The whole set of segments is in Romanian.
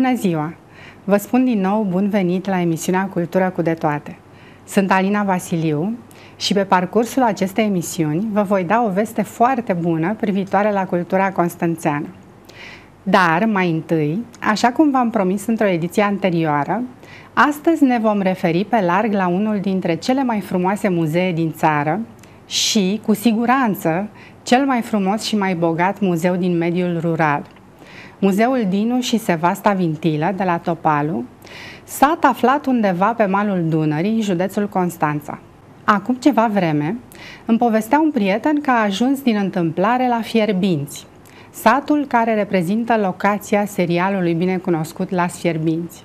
Bună ziua! Vă spun din nou bun venit la emisiunea Cultură cu de toate. Sunt Alina Vasiliu și pe parcursul acestei emisiuni vă voi da o veste foarte bună privitoare la cultura constanțeană. Dar, mai întâi, așa cum v-am promis într-o ediție anterioară, astăzi ne vom referi pe larg la unul dintre cele mai frumoase muzee din țară și, cu siguranță, cel mai frumos și mai bogat muzeu din mediul rural – Muzeul Dinu și Sevasta Vintilă de la Topalu, sat aflat undeva pe malul Dunării, în județul Constanța. Acum ceva vreme, îmi povestea un prieten că a ajuns din întâmplare la Fierbinți, satul care reprezintă locația serialului binecunoscut Las Fierbinți.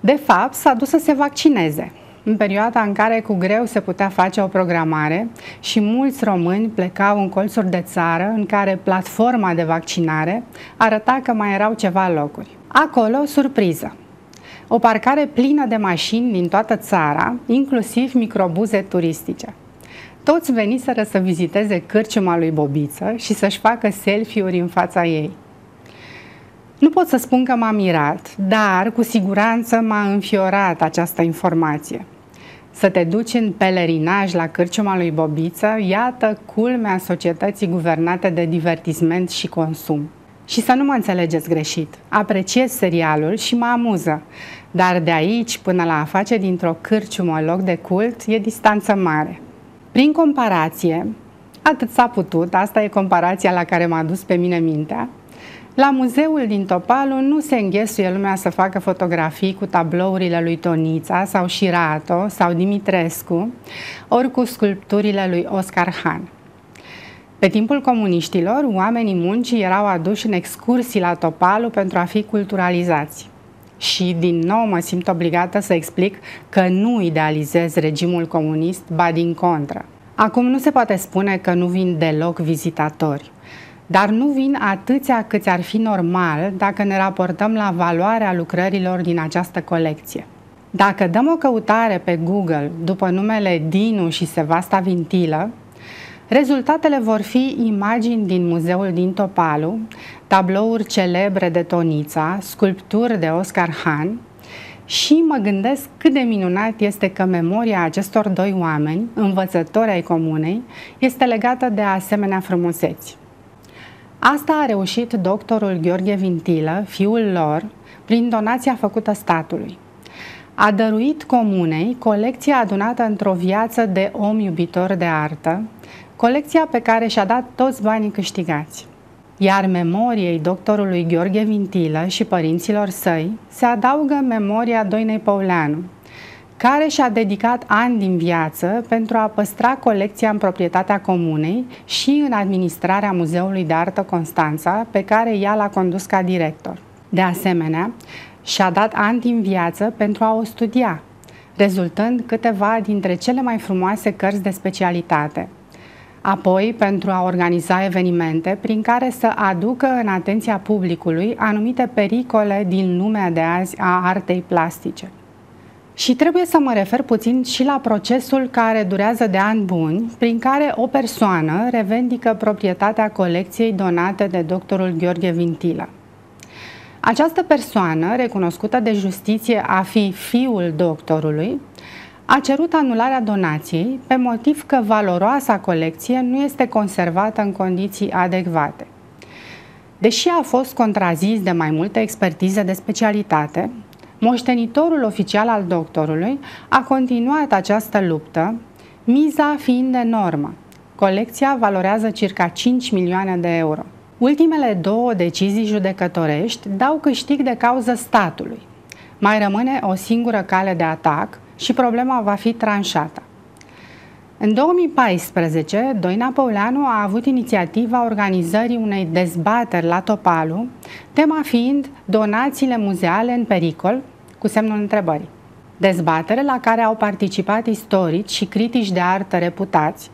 De fapt, s-a dus să se vaccineze – în perioada în care cu greu se putea face o programare și mulți români plecau în colțuri de țară în care platforma de vaccinare arăta că mai erau ceva locuri. Acolo, surpriză! O parcare plină de mașini din toată țara, inclusiv microbuze turistice. Toți veniseră să viziteze cârciuma lui Bobiță și să-și facă selfie-uri în fața ei. Nu pot să spun că m-a mirat, dar cu siguranță m-a înfiorat această informație să te duci în pelerinaj la cârciuma lui Bobiță, iată culmea societății guvernate de divertisment și consum. Și să nu mă înțelegeți greșit, apreciez serialul și mă amuză, dar de aici până la a face dintr-o cârciumă loc de cult e distanță mare. Prin comparație, atât s-a putut, asta e comparația la care m-a dus pe mine mintea, la muzeul din Topalu nu se înghesuie lumea să facă fotografii cu tablourile lui Tonița sau Șirato sau Dimitrescu, ori cu sculpturile lui Oscar Han. Pe timpul comuniștilor, oamenii muncii erau aduși în excursii la Topalu pentru a fi culturalizați. Și din nou mă simt obligată să explic că nu idealizez regimul comunist, ba din contră. Acum nu se poate spune că nu vin deloc vizitatori dar nu vin atâția câți ar fi normal dacă ne raportăm la valoarea lucrărilor din această colecție. Dacă dăm o căutare pe Google după numele Dinu și Sevasta Vintilă, rezultatele vor fi imagini din muzeul din Topalu, tablouri celebre de Tonița, sculpturi de Oscar Han și mă gândesc cât de minunat este că memoria acestor doi oameni, învățători ai comunei, este legată de asemenea frumuseți. Asta a reușit doctorul Gheorghe Vintilă, fiul lor, prin donația făcută statului. A dăruit comunei colecția adunată într-o viață de om iubitor de artă, colecția pe care și-a dat toți banii câștigați. Iar memoriei doctorului Gheorghe Vintilă și părinților săi se adaugă memoria Doinei Pauleanu, care și-a dedicat ani din viață pentru a păstra colecția în proprietatea comunei și în administrarea Muzeului de Artă Constanța, pe care ea l-a condus ca director. De asemenea, și-a dat ani din viață pentru a o studia, rezultând câteva dintre cele mai frumoase cărți de specialitate. Apoi, pentru a organiza evenimente prin care să aducă în atenția publicului anumite pericole din lumea de azi a artei plastice. Și trebuie să mă refer puțin și la procesul care durează de ani buni, prin care o persoană revendică proprietatea colecției donate de doctorul Gheorghe Vintilă. Această persoană, recunoscută de justiție a fi fiul doctorului, a cerut anularea donației pe motiv că valoroasa colecție nu este conservată în condiții adecvate. Deși a fost contrazis de mai multe expertize de specialitate, Moștenitorul oficial al doctorului a continuat această luptă, miza fiind enormă. Colecția valorează circa 5 milioane de euro. Ultimele două decizii judecătorești dau câștig de cauză statului. Mai rămâne o singură cale de atac și problema va fi tranșată. În 2014, Doina Păuleanu a avut inițiativa organizării unei dezbateri la Topalu, tema fiind donațiile muzeale în pericol, cu semnul întrebării. Dezbatere la care au participat istorici și critici de artă reputați,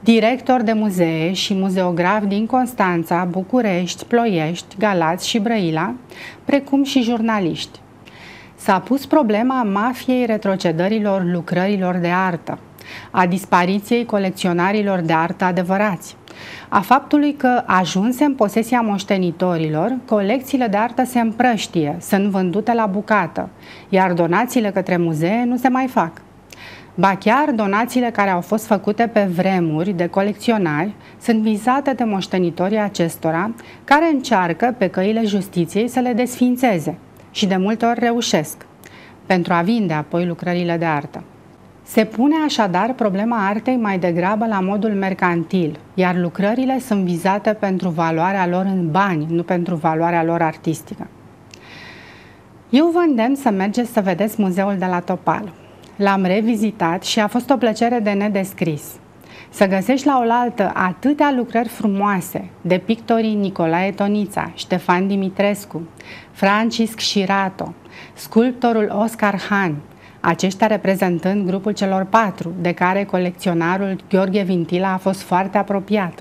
directori de muzee și muzeografi din Constanța, București, Ploiești, Galați și Brăila, precum și jurnaliști. S-a pus problema mafiei retrocedărilor lucrărilor de artă, a dispariției colecționarilor de artă adevărați, a faptului că ajunse în posesia moștenitorilor, colecțiile de artă se împrăștie, sunt vândute la bucată, iar donațiile către muzee nu se mai fac. Ba chiar donațiile care au fost făcute pe vremuri de colecționari sunt vizate de moștenitorii acestora, care încearcă pe căile justiției să le desfințeze și de multe ori reușesc, pentru a vinde apoi lucrările de artă. Se pune așadar problema artei mai degrabă la modul mercantil, iar lucrările sunt vizate pentru valoarea lor în bani, nu pentru valoarea lor artistică. Eu vă îndemn să mergeți să vedeți muzeul de la Topal. L-am revizitat și a fost o plăcere de nedescris. Să găsești la oaltă atâtea lucrări frumoase de pictorii Nicolae Tonița, Ștefan Dimitrescu, Francisc Șirato, sculptorul Oscar Han, aceștia reprezentând grupul celor patru, de care colecționarul Gheorghe Vintila a fost foarte apropiat.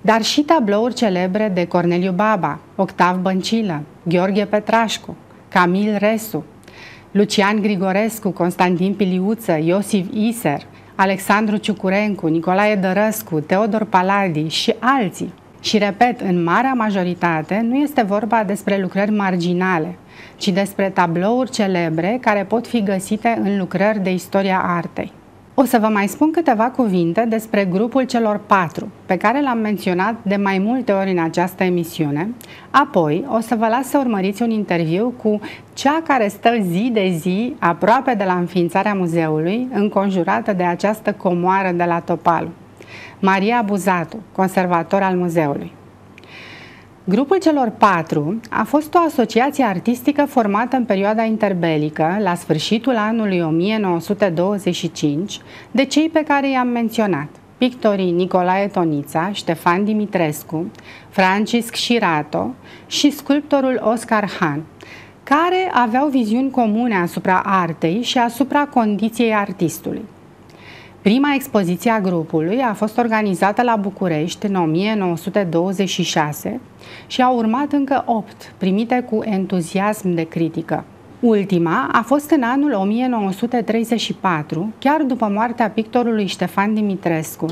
Dar și tablouri celebre de Corneliu Baba, Octav Băncilă, Gheorghe Petrașcu, Camil Resu, Lucian Grigorescu, Constantin Piliuță, Iosif Iser, Alexandru Ciucurencu, Nicolae Dărăscu, Teodor Paladi și alții. Și repet, în marea majoritate nu este vorba despre lucrări marginale, ci despre tablouri celebre care pot fi găsite în lucrări de istoria artei. O să vă mai spun câteva cuvinte despre grupul celor patru, pe care l-am menționat de mai multe ori în această emisiune. Apoi o să vă las să urmăriți un interviu cu cea care stă zi de zi aproape de la înființarea muzeului, înconjurată de această comoară de la Topalu. Maria Buzatu, conservator al muzeului. Grupul celor patru a fost o asociație artistică formată în perioada interbelică, la sfârșitul anului 1925, de cei pe care i-am menționat. Pictorii Nicolae Tonița, Ștefan Dimitrescu, Francisc Șirato și sculptorul Oscar Han, care aveau viziuni comune asupra artei și asupra condiției artistului. Prima expoziție a grupului a fost organizată la București în 1926 și au urmat încă opt, primite cu entuziasm de critică. Ultima a fost în anul 1934, chiar după moartea pictorului Ștefan Dimitrescu,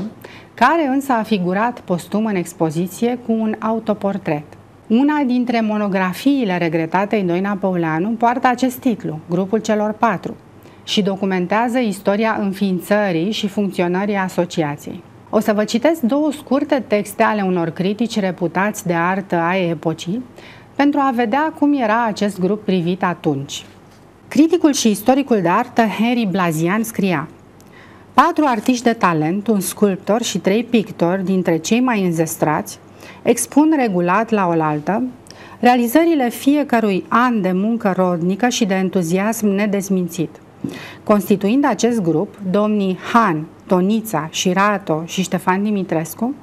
care însă a figurat postum în expoziție cu un autoportret. Una dintre monografiile regretatei Doina Păuleanu poartă acest titlu, Grupul celor patru, și documentează istoria înființării și funcționării asociației. O să vă citesc două scurte texte ale unor critici reputați de artă ai epocii pentru a vedea cum era acest grup privit atunci. Criticul și istoricul de artă Henry Blazian scria Patru artiști de talent, un sculptor și trei pictori dintre cei mai înzestrați, expun regulat la oaltă realizările fiecărui an de muncă rodnică și de entuziasm nedezmințit. Constituind acest grup, domnii Han, Tonița, Șirato și Ștefan Dimitrescu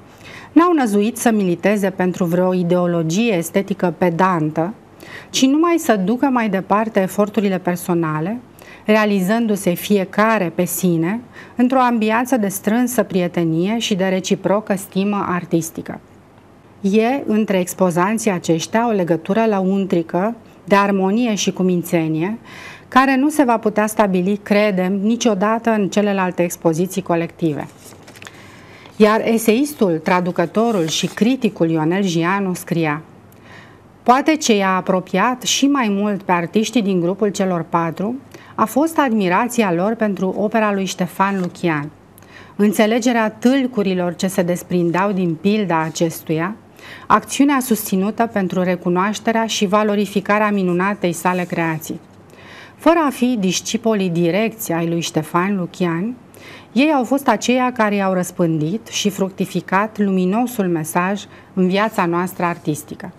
n-au năzuit să militeze pentru vreo ideologie estetică pedantă, ci numai să ducă mai departe eforturile personale, realizându-se fiecare pe sine într-o ambianță de strânsă prietenie și de reciprocă stimă artistică. E între expozanții aceștia o legătură la untrică, de armonie și cumințenie, care nu se va putea stabili, credem, niciodată în celelalte expoziții colective. Iar eseistul, traducătorul și criticul Ionel Gianu scria Poate ce i-a apropiat și mai mult pe artiștii din grupul celor patru a fost admirația lor pentru opera lui Ștefan Lucian. Înțelegerea tâlcurilor ce se desprindeau din pilda acestuia, acțiunea susținută pentru recunoașterea și valorificarea minunatei sale creații. Fără a fi discipolii direcți ai lui Ștefan Lucian, ei au fost aceia care i-au răspândit și fructificat luminosul mesaj în viața noastră artistică.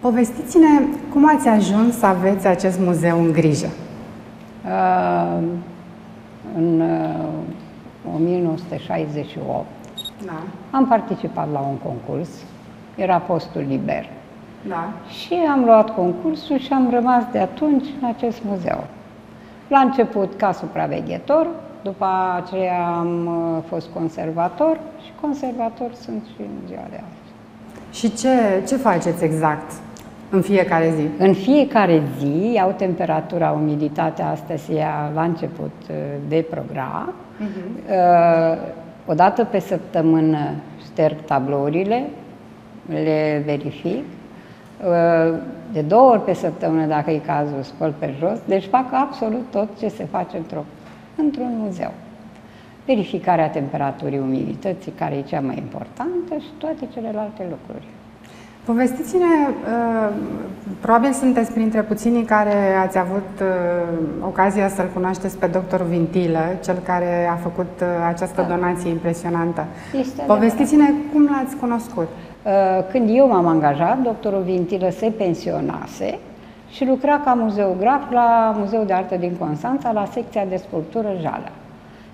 Povestiți-ne cum ați ajuns să aveți acest muzeu în grijă. Uh, în uh, 1968 da. am participat la un concurs era postul liber. Da. Și am luat concursul și am rămas de atunci în acest muzeu. La început ca supraveghetor, după aceea am uh, fost conservator și conservator sunt și în ziua de azi. Și ce, ce faceți exact? În fiecare zi? În fiecare zi au temperatura, umiditatea, astea se ia la început uh, de program. Uh-huh. O dată pe săptămână șterg tablourile, le verific. Uh, de două ori pe săptămână, dacă e cazul, spăl pe jos. Deci fac absolut tot ce se face într-o, într-un muzeu. Verificarea temperaturii, umidității, care e cea mai importantă și toate celelalte lucruri. Povestiți-ne, uh, probabil sunteți printre puținii care ați avut uh, ocazia să-l cunoașteți pe doctorul Vintilă, cel care a făcut uh, această da. donație impresionantă. Este Povestiți-ne cum l-ați cunoscut. Când eu m-am angajat, doctorul Vintilă se pensionase și lucra ca muzeograf la Muzeul de Artă din Constanța, la secția de sculptură Jalea.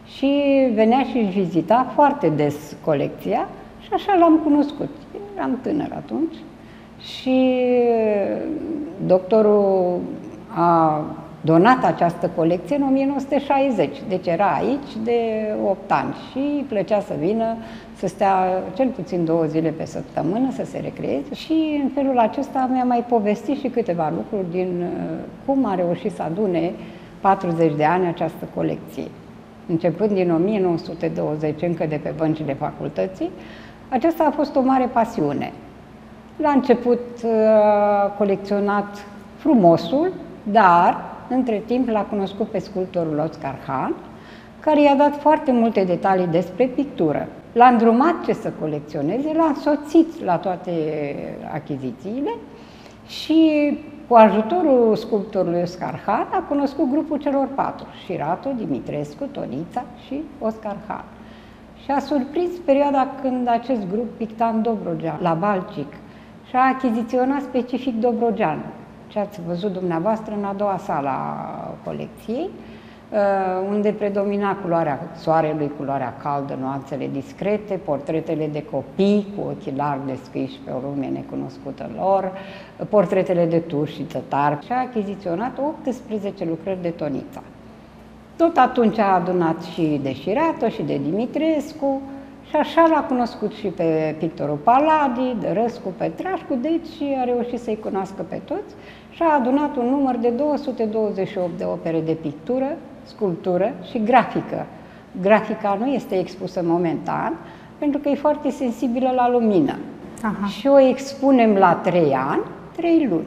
Și venea și vizita foarte des colecția și așa l-am cunoscut eram tânăr atunci și doctorul a donat această colecție în 1960, deci era aici de 8 ani și îi plăcea să vină, să stea cel puțin două zile pe săptămână, să se recreeze și în felul acesta mi-a mai povestit și câteva lucruri din uh, cum a reușit să adune 40 de ani această colecție. Începând din 1920, încă de pe băncile facultății, aceasta a fost o mare pasiune. La început uh, a colecționat frumosul, dar între timp l-a cunoscut pe sculptorul Oscar Hahn, care i-a dat foarte multe detalii despre pictură. L-a îndrumat ce să colecționeze, l-a însoțit la toate achizițiile și cu ajutorul sculptorului Oscar Hahn a cunoscut grupul celor patru, Șirato, Dimitrescu, Tonița și Oscar Hahn. Și a surprins perioada când acest grup picta în Dobrogean, la Balcic, și a achiziționat specific Dobrogean, ce ați văzut dumneavoastră în a doua sală a colecției, uh, unde predomina culoarea soarelui, culoarea caldă, nuanțele discrete, portretele de copii cu ochelari descriși pe o lume necunoscută lor, portretele de tuși și tătar și a achiziționat 18 lucrări de tonița. Tot atunci a adunat și de Șirato și de Dimitrescu și așa l-a cunoscut și pe pictorul Paladi, de Răscu Petrașcu, deci a reușit să-i cunoască pe toți și a adunat un număr de 228 de opere de pictură, sculptură și grafică. Grafica nu este expusă momentan, pentru că e foarte sensibilă la lumină. Aha. Și o expunem la trei ani, trei luni.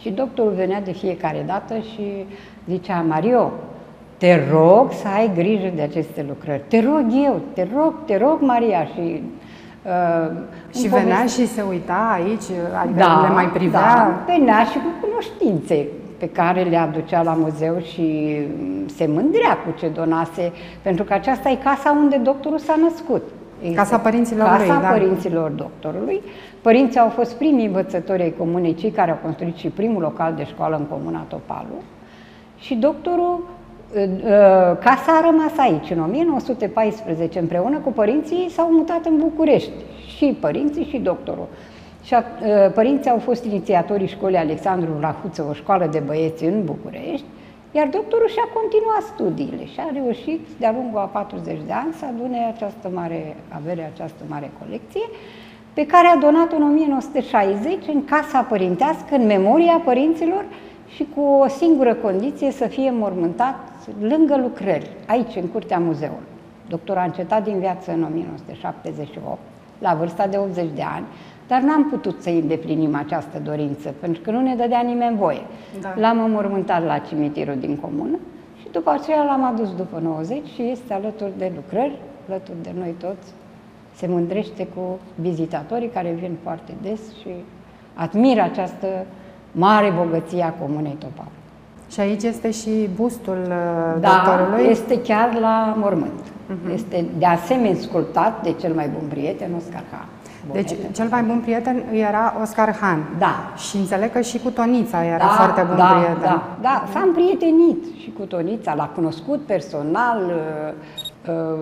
Și doctorul venea de fiecare dată și zicea, Mario, te rog să ai grijă de aceste lucrări. Te rog eu, te rog, te rog, Maria. Și, uh, și venea povesti... și se uita aici, adică da, le mai privea? Da, venea și cu cunoștințe pe care le aducea la muzeu și se mândrea cu ce donase, pentru că aceasta e casa unde doctorul s-a născut. Este casa părinților casa lui, da. părinților doctorului. Părinții au fost primii învățători ai comunei, cei care au construit și primul local de școală în comuna Topalu. Și doctorul, ă, ă, casa a rămas aici. În 1914, împreună cu părinții, s-au mutat în București. Și părinții și doctorul. Și a, ă, părinții au fost inițiatorii școlii Alexandru Rahuță, o școală de băieți în București, iar doctorul și-a continuat studiile și a reușit, de-a lungul a 40 de ani, să adune această mare avere, această mare colecție, pe care a donat-o în 1960 în Casa Părintească, în memoria părinților și cu o singură condiție să fie mormântat lângă lucrări, aici, în curtea muzeului. Doctorul a încetat din viață în 1978, la vârsta de 80 de ani, dar n-am putut să îndeplinim această dorință, pentru că nu ne dădea nimeni voie. Da. L-am înmormântat la cimitirul din comună și după aceea l-am adus după 90 și este alături de lucrări, alături de noi toți. Se mândrește cu vizitatorii care vin foarte des și admiră această mare bogăție a comunei Topal. Și aici este și bustul uh, da, doctorului? este chiar la mormânt. Uh-huh. Este de asemenea sculptat de cel mai bun prieten, Oscar Hahn. Deci, cel mai bun prieten era Oscar Han. Da. Și înțeleg că și cu Tonița era da, foarte bun da, prieten. Da, da, s-a împrietenit și cu Tonița, l-a cunoscut personal, uh, uh,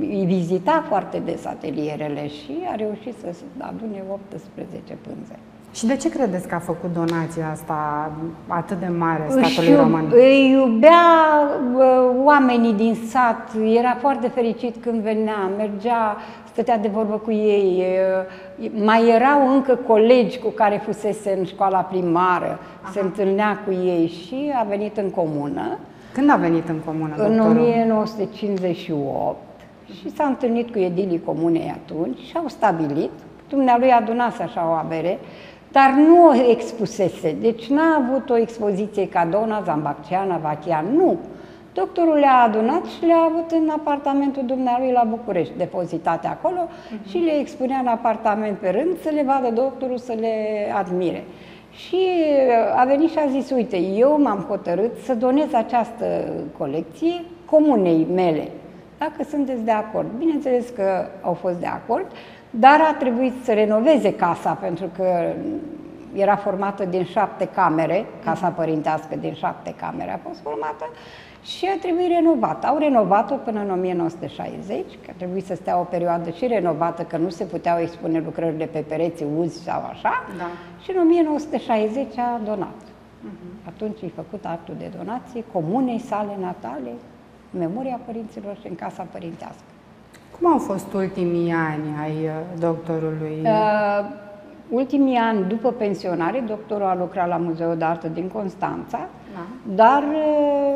îi vizita foarte des atelierele și a reușit să adune 18 pânze. Și de ce credeți că a făcut donația asta atât de mare statului își, român? Îi iubea oamenii din sat, era foarte fericit când venea, mergea, stătea de vorbă cu ei. Mai erau încă colegi cu care fusese în școala primară, Aha. se întâlnea cu ei și a venit în comună. Când a venit în comună, doctorul? În 1958 și s-a întâlnit cu edilii comunei atunci și au stabilit, dumnealui adunase așa o avere, dar nu o expusese. Deci n-a avut o expoziție ca Dona, Zambacceana, Vachian, nu. Doctorul le-a adunat și le-a avut în apartamentul dumnealui la București, depozitate acolo uh-huh. și le expunea în apartament pe rând să le vadă doctorul, să le admire. Și uh, a venit și a zis, uite, eu m-am hotărât să donez această colecție comunei mele, dacă sunteți de acord. Bineînțeles că au fost de acord, dar a trebuit să renoveze casa, pentru că era formată din șapte camere, casa părintească din șapte camere a fost formată și a trebuit renovată. Au renovat-o până în 1960, că a trebuit să stea o perioadă și renovată, că nu se puteau expune lucrările pe pereți uzi sau așa, da. și în 1960 a donat. Uh-huh. Atunci a făcut actul de donație comunei sale natale, memoria părinților și în casa părintească. Cum au fost ultimii ani ai uh, doctorului? Uh, ultimii ani după pensionare, doctorul a lucrat la Muzeul de Artă din Constanța, da. dar uh,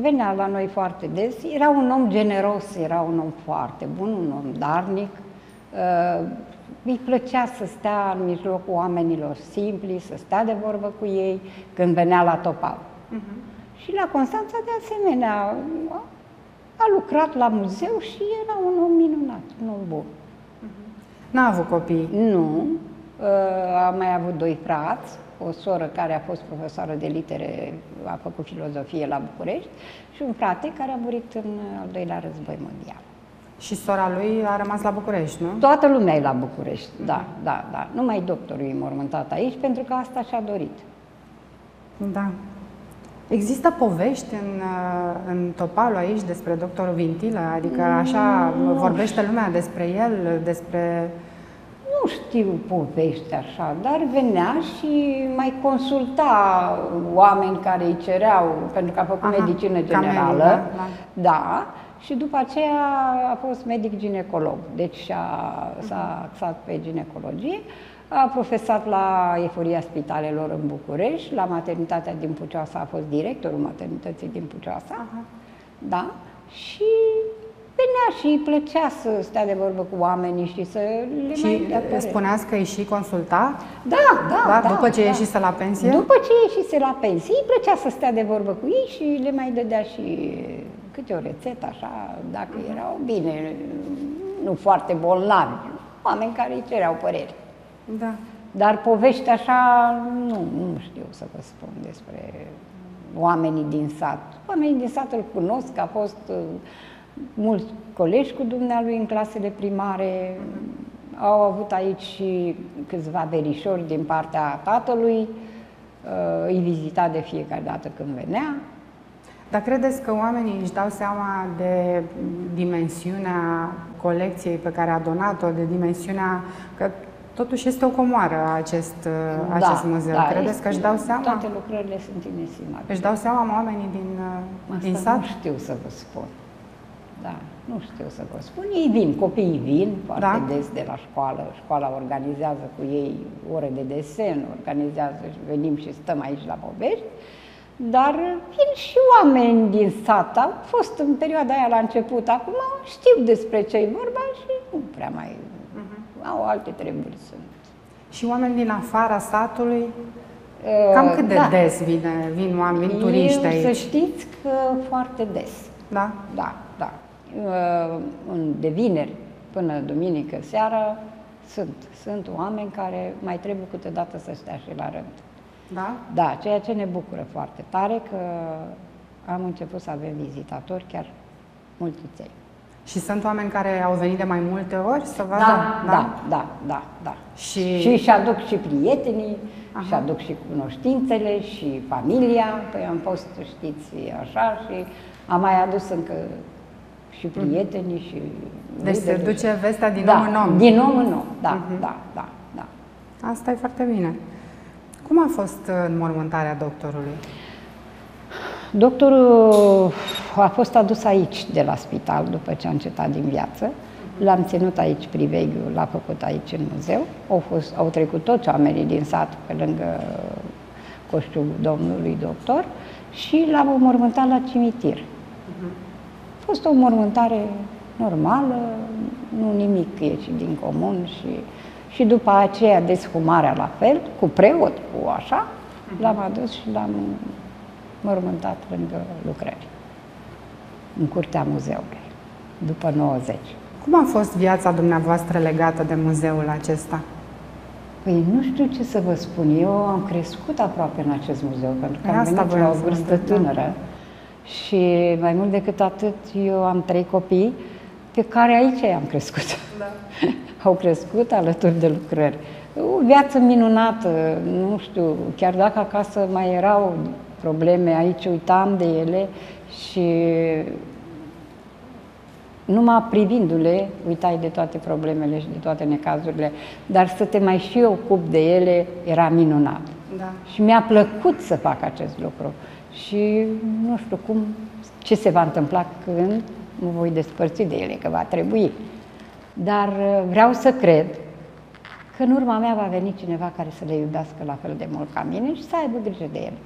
venea la noi foarte des. Era un om generos, era un om foarte bun, un om darnic. Uh, îi plăcea să stea în mijlocul oamenilor simpli, să stea de vorbă cu ei când venea la Topal. Uh-huh. Și la Constanța, de asemenea, a lucrat la muzeu și era un om minunat, un om bun. Uh-huh. N-a avut copii? Nu. Uh, a mai avut doi frați, o soră care a fost profesoară de litere, a făcut filozofie la București și un frate care a murit în al doilea război mondial. Și sora lui a rămas la București, nu? Toată lumea e la București, uh-huh. da, da, da. Numai doctorul e mormântat aici pentru că asta și-a dorit. Da. Există povești în, în Topalu aici despre doctorul Vintilă? Adică așa vorbește lumea despre el, despre nu știu povești așa, dar venea și mai consulta oameni care îi cereau, pentru că a făcut Aha, medicină generală. Medic, da, da. da, și după aceea a fost medic ginecolog, deci a, s-a axat pe ginecologie. A profesat la Eforia Spitalelor în București, la maternitatea din Pucioasa a fost directorul maternității din Pucioasa. Aha. Da? Și venea și îi plăcea să stea de vorbă cu oamenii și să le și mai spuneați că îi și consulta? Da, da, da. da după ce da. ieșise la pensie? După ce ieșise la pensie, îi plăcea să stea de vorbă cu ei și le mai dădea și câte o rețetă, așa, dacă uh-huh. erau bine, nu foarte bolnavi, oameni care îi cereau păreri. Da. Dar povești așa, nu, nu știu să vă spun despre oamenii din sat. Oamenii din sat îl cunosc, a fost uh, mulți colegi cu dumnealui în clasele primare, au avut aici și câțiva verișori din partea tatălui, uh, îi vizita de fiecare dată când venea. Dar credeți că oamenii își dau seama de dimensiunea colecției pe care a donat-o, de dimensiunea că totuși este o comoară acest, uh, da, acest muzeu. Da, Credeți că își dau seama? Toate lucrările sunt inestimabile. Își dau seama oamenii din, uh, Asta din sat? nu știu să vă spun. Da, nu știu să vă spun. Ei vin, copiii vin foarte da? des de la școală. Școala organizează cu ei ore de desen, organizează și venim și stăm aici la povești. Dar vin și oameni din sat. Au fost în perioada aia la început. Acum știu despre ce e vorba și nu prea mai... Uh-huh. Au alte treburi sunt. Și oameni din afara satului? Cam cât de da. des vine, vin oameni, vin turiști aici? Să știți că foarte des. Da? Da, da. Uh, de vineri până duminică seara sunt. Sunt oameni care mai trebuie câteodată să stea și la rând. Da? Da, ceea ce ne bucură foarte tare că am început să avem vizitatori, chiar multiței. Și sunt oameni care au venit de mai multe ori să vadă? Da, da, da, da, da. da. Și... și își aduc și prietenii, Aha. și aduc și cunoștințele, și familia. Păi am fost, știți, așa, și am mai adus încă și prietenii și... Deci se duce vestea din da, om în om. din om în om, da, uh-huh. da, da, da. Asta e foarte bine. Cum a fost înmormântarea doctorului? Doctorul a fost adus aici de la spital după ce a încetat din viață. L-am ținut aici priveghiu, l-a făcut aici în muzeu. Au, fost, au trecut toți oamenii din sat pe lângă coșul domnului doctor și l-am mormântat la cimitir. A fost o mormântare normală, nu nimic ieși din comun și, și după aceea deshumarea la fel, cu preot, cu așa, l-am adus și l-am mormântat lângă lucrări, în curtea muzeului, după 90. Cum a fost viața dumneavoastră legată de muzeul acesta? Păi nu știu ce să vă spun. Eu am crescut aproape în acest muzeu, pentru că am Asta venit la o vârstă da. tânără. Și mai mult decât atât, eu am trei copii pe care aici i-am crescut. Da. Au crescut alături de lucrări. O viață minunată, nu știu, chiar dacă acasă mai erau probleme, aici uitam de ele și numai privindu-le, uitai de toate problemele și de toate necazurile, dar să te mai și ocup de ele era minunat. Da. Și mi-a plăcut să fac acest lucru. Și nu știu cum, ce se va întâmpla când mă voi despărți de ele, că va trebui. Dar uh, vreau să cred că în urma mea va veni cineva care să le iubească la fel de mult ca mine și să aibă grijă de ele.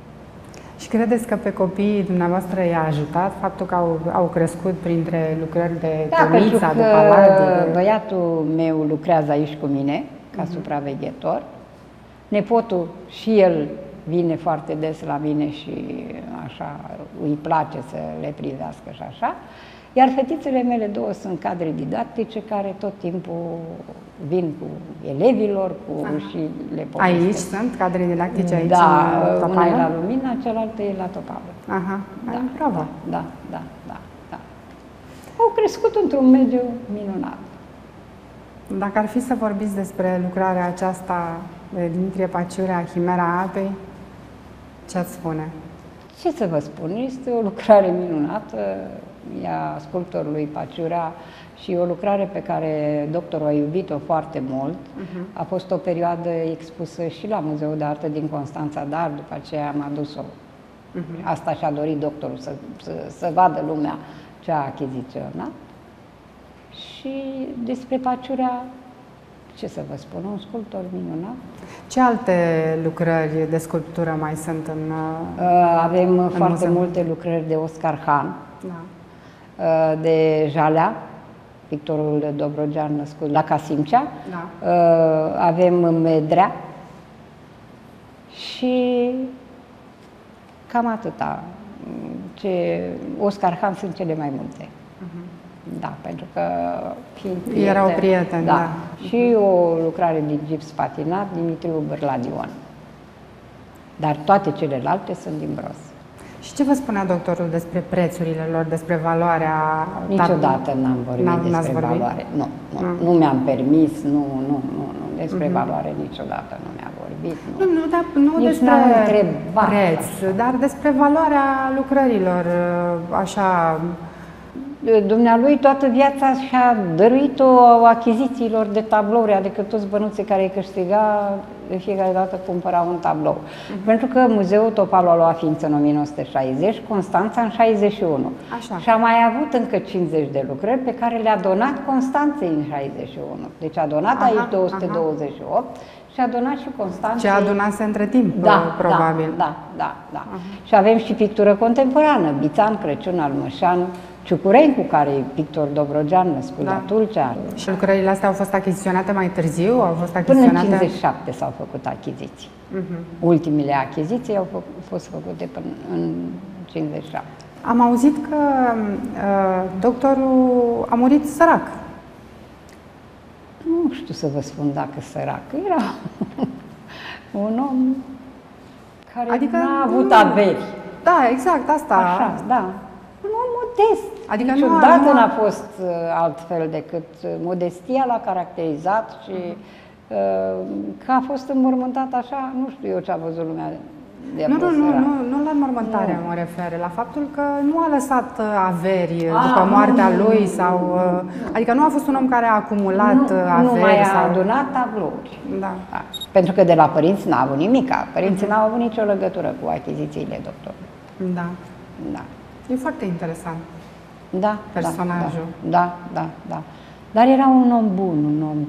Și credeți că pe copiii dumneavoastră i-a ajutat faptul că au, au crescut printre lucrări de da, Tonița, de Paladie? băiatul meu lucrează aici cu mine, ca uh-huh. supraveghetor. Nepotul și el vine foarte des la mine și așa îi place să le privească și așa. Iar fetițele mele două sunt cadre didactice care tot timpul vin cu elevilor cu, Aha. și le povestesc. Aici sunt cadre didactice aici Da, în una e la Lumina, cealaltă e la Topavă. Aha, da, bravo. Da, da, da, da, da. Au crescut într-un mediu minunat. Dacă ar fi să vorbiți despre lucrarea aceasta de Dimitrie Paciurea, Chimera Apei, ce ați spune? Ce să vă spun? Este o lucrare minunată, ea sculptorului Paciurea și o lucrare pe care doctorul a iubit-o foarte mult. Uh-huh. A fost o perioadă expusă și la Muzeul de Artă din Constanța, dar după aceea am adus-o. Uh-huh. Asta și-a dorit doctorul, să, să, să vadă lumea ce a achiziționat. Și despre Paciurea, ce să vă spun, un sculptor minunat. Ce alte lucrări de sculptură mai sunt în uh, Avem în foarte muzeu. multe lucrări de Oscar Han. Da. Uh, de Jalea, pictorul Dobrogean născut la Casimcea. Da. Uh, avem Medrea și cam atâta. Ce Oscar Han sunt cele mai multe. Uh-huh. Da, pentru că fiind prieten, Erau prieteni, da. da. Și o lucrare din gips patinat, Dimitriu Bărladion. Dar toate celelalte sunt din bros. Și ce vă spunea doctorul despre prețurile lor, despre valoarea? Niciodată n-am vorbit n-am, despre vorbit? valoare. Nu, nu, mm. nu mi-am permis, nu, nu, nu, nu. despre mm-hmm. valoare niciodată nu mi-a vorbit. Nu, nu, nu, dar, nu Nici despre preț, așa. dar despre valoarea lucrărilor, așa, Dumnealui toată viața și-a dăruit-o achizițiilor de tablouri, adică toți bănuții care îi câștiga, de fiecare dată cumpăra un tablou. Uh-huh. Pentru că Muzeul Topal a luat ființă în 1960, Constanța în 61. Așa. Și a mai avut încă 50 de lucrări pe care le-a donat Constanței în 61. Deci a donat aha, aici 228 aha. și a donat și Constanței. Ce a donat între timp, da, probabil. Da, da, da. da. Uh-huh. Și avem și pictură contemporană, Bițan, Crăciun, Almășan, Ciucurencu, care e pictor Dobrogean, născut da. la Tulcea. Și lucrările astea au fost achiziționate mai târziu? Au fost achiziționate... Până în 57 s-au făcut achiziții. Uh-huh. Ultimile achiziții au fă- fost făcute până în 57. Am auzit că uh, doctorul a murit sărac. Nu știu să vă spun dacă sărac. Era un om care adică n-a avut nu... averi. Da, exact, asta. Așa, da modest. Adică Niciodată nu, n-a fost uh, altfel decât uh, modestia l-a caracterizat și uh, că a fost înmormântat așa, nu știu eu ce a văzut lumea de nu, nu, nu, nu, nu la mormântare nu. mă refer, la faptul că nu a lăsat uh, averi a, ah, după moartea nu, lui sau... Nu, uh, adică nu a fost un om care a acumulat nu, uh, averi Nu mai a sau... adunat tablouri. Da. da. Pentru că de la părinți n-a avut nimic. Părinții uh-huh. n-au avut nicio legătură cu achizițiile doctorului. Da. Da. E foarte interesant. Da. Personajul. Da, da, da. da. Dar era un om bun, un om...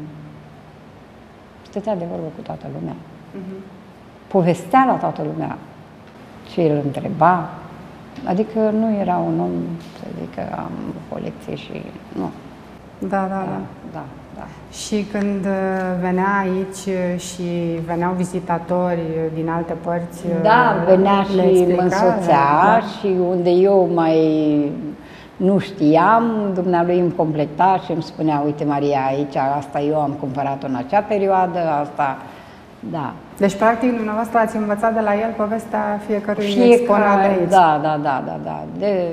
Stătea de vorbă cu toată lumea. Uh-huh povestea la toată lumea ce îl întreba. Adică nu era un om, să zic că am o colecție și nu. Da, da, da. da. da, da. Și când uh, venea aici și veneau vizitatori din alte părți, Da, uh, venea și mă însoțea da. și unde eu mai nu știam, dumnealui îmi completa și îmi spunea, uite Maria, aici, asta eu am cumpărat-o în acea perioadă, asta da. Deci, practic, dumneavoastră ați învățat de la el povestea fiecărui Fiecare, exponat de aici. Da, da, da, da, da. De,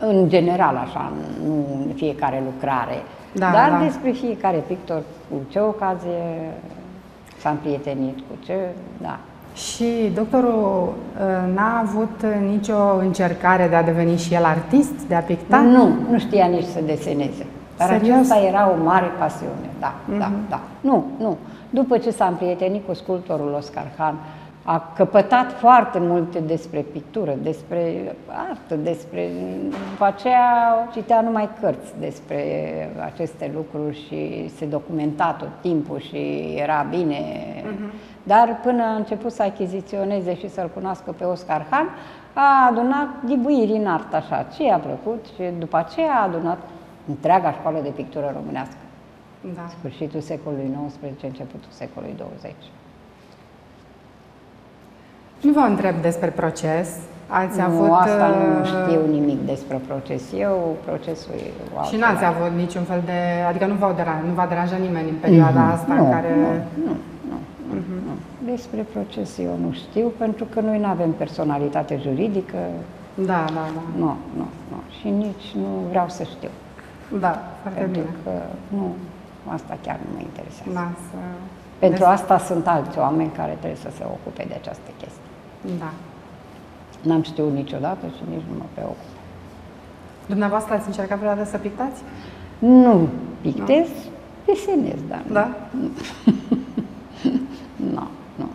în general, așa, nu în fiecare lucrare, da, dar da. despre fiecare pictor, cu ce ocazie s-a împrietenit, cu ce, da. Și doctorul ă, n-a avut nicio încercare de a deveni și el artist, de a picta? Nu, nu știa nici să deseneze. Dar Serios? aceasta era o mare pasiune, da, mm-hmm. da, mhm. da. Nu, nu. După ce s-a împrietenit cu sculptorul Oscar Han, a căpătat foarte multe despre pictură, despre artă, despre... După aceea citea numai cărți despre aceste lucruri și se documenta tot timpul și era bine. Uh-huh. Dar până a început să achiziționeze și să-l cunoască pe Oscar Han, a adunat dibuiri în artă așa, ce i-a plăcut și după aceea a adunat întreaga școală de pictură românească da. sfârșitul secolului XIX, începutul secolului 20. Nu vă întreb despre proces. Ați nu, avut... asta nu uh, știu nimic despre proces. Eu, procesul e Și n-ați avut niciun fel de... Adică nu, v-a deranjat, nu v-a deranjat nimeni în perioada mm-hmm. asta nu, în care... Nu, nu, nu, mm-hmm. nu. Despre proces eu nu știu, pentru că noi nu avem personalitate juridică. Da, da, da. Nu, nu, nu. Și nici nu vreau să știu. Da, foarte pentru bine. că nu, Asta chiar nu mă interesează. Da, să... Pentru Des... asta sunt alți oameni care trebuie să se ocupe de această chestie. Da. N-am știut niciodată și nici nu mă preocup. Dumneavoastră ați încercat vreodată să pictați? Nu pictez, nu? desenez, dar da? nu. nu.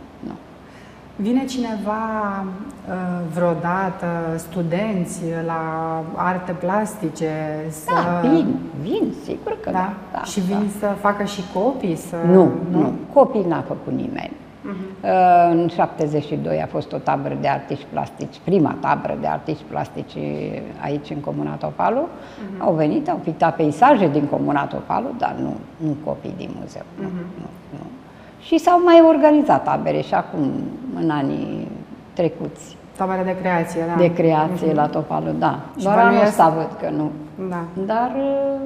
Vine cineva uh, vreodată, studenți la arte plastice? Să... Da, vin, vin, sigur că da. da, da și vin da. să facă și copii? Să... Nu, nu, nu, copii n-a făcut nimeni. Uh-huh. În 72 a fost o tabără de artiști plastici, prima tabără de artiști plastici aici în Comuna Topalu. Uh-huh. Au venit, au pictat peisaje din Comuna Topalu, dar nu, nu copii din muzeu. Uh-huh. Nu, nu, nu. Și s-au mai organizat tabere și acum, în anii trecuți. Tabere de creație, da. De creație mm-hmm. la Topalu, da. Și Doar anul ăsta văd că nu. Da. Dar uh,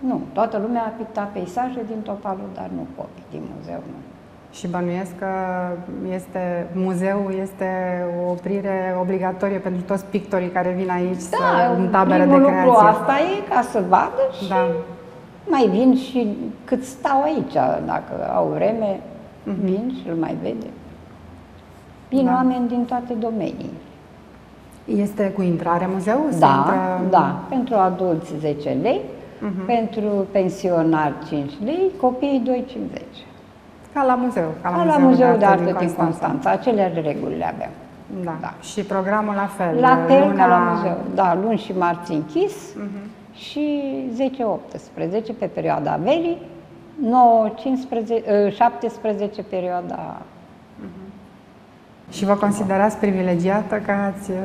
nu, toată lumea a pictat peisaje din Topalu, dar nu copii din muzeu, nu. Și bănuiesc că este, muzeul este o oprire obligatorie pentru toți pictorii care vin aici da, să, în tabere de creație. lucru asta e ca să vadă și da. mai vin și cât stau aici, dacă au vreme, uh-huh. vin și îl mai vede. Vin da. oameni din toate domenii. Este cu intrare muzeu? Da, intră... da. Pentru adulți 10 lei, uh-huh. pentru pensionari 5 lei, copiii 2,50. Ca la muzeu. Ca la, ca la Muzeul de Artă din Constanța. Constanța. Aceleași reguli le avem. Da. da. Și programul la fel? La fel luna... ca la muzeu. Da, luni și marți închis uh-huh. și 10-18 pe perioada verii 9, 15, 17 perioada. Uh-huh. Și vă considerați privilegiată că ați uh,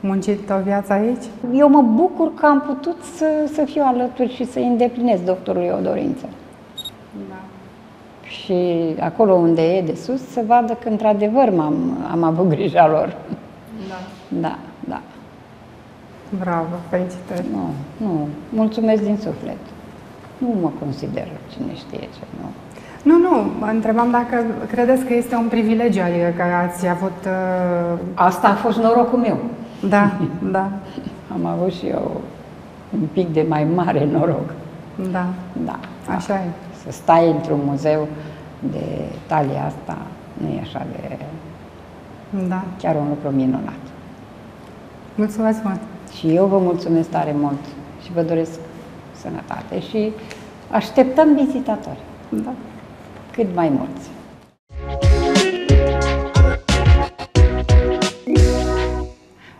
muncit o viață aici? Eu mă bucur că am putut să, să fiu alături și să îndeplinesc doctorului o dorință. Da. Și acolo unde e de sus să vadă că într-adevăr am am avut grija lor. Da. Da, da. Bravo, felicitări. Nu, nu, mulțumesc din suflet. Nu mă consider cine știe ce, nu. Nu, nu, mă întrebam dacă credeți că este un privilegiu, adică că ați avut... Uh... Asta a fost norocul meu. Da, da. Am avut și eu un pic de mai mare noroc. Da. Da. Așa da. e. Să stai într-un muzeu de talia asta nu e așa de Da. Chiar un lucru minunat. Mulțumesc mult! Și eu vă mulțumesc tare mult și vă doresc sănătate și așteptăm vizitatori. Da. Cât mai mulți.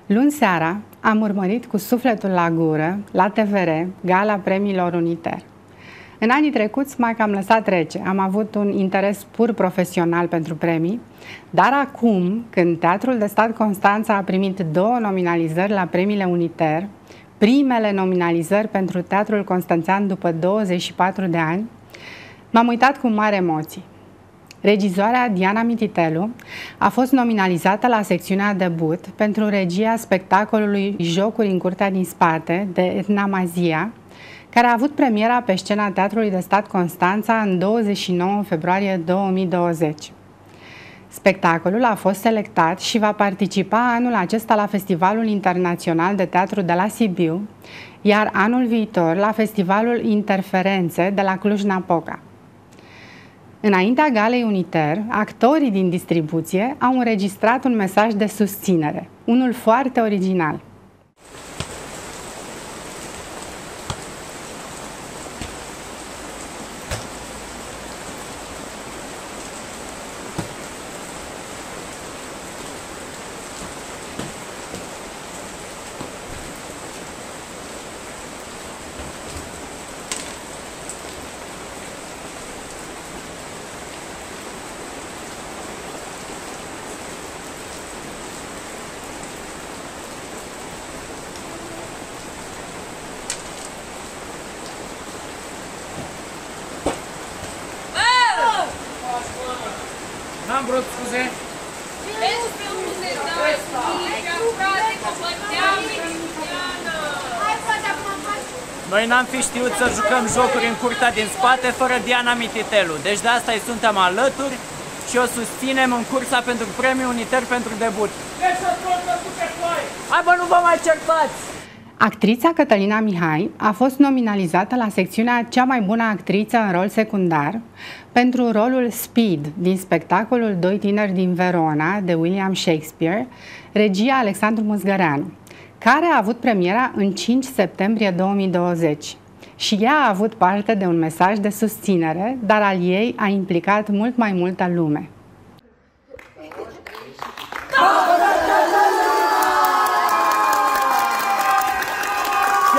Luni seara am urmărit cu sufletul la gură, la TVR, gala premiilor Uniter. În anii trecuți m-a cam lăsat trece. Am avut un interes pur profesional pentru premii, dar acum, când Teatrul de Stat Constanța a primit două nominalizări la premiile Uniter, primele nominalizări pentru Teatrul Constanțean după 24 de ani, m-am uitat cu mare emoții. Regizoarea Diana Mititelu a fost nominalizată la secțiunea debut pentru regia spectacolului Jocuri în curtea din spate de Etna Mazia, care a avut premiera pe scena Teatrului de Stat Constanța în 29 februarie 2020. Spectacolul a fost selectat și va participa anul acesta la Festivalul Internațional de Teatru de la Sibiu, iar anul viitor la Festivalul Interferențe de la Cluj-Napoca. Înaintea galei Uniter, actorii din distribuție au înregistrat un mesaj de susținere, unul foarte original. N-am vrut scuze. Noi n-am fi știut să jucăm jocuri în curtea din spate fără Diana Mititelu. Deci de asta îi suntem alături și o susținem în cursa pentru premiul uniter pentru debut. Hai bă, nu vă mai certați! Actrița Cătălina Mihai a fost nominalizată la secțiunea Cea mai bună actriță în rol secundar pentru rolul Speed din spectacolul Doi tineri din Verona de William Shakespeare, regia Alexandru Muzgăreanu, care a avut premiera în 5 septembrie 2020. Și ea a avut parte de un mesaj de susținere, dar al ei a implicat mult mai multă lume.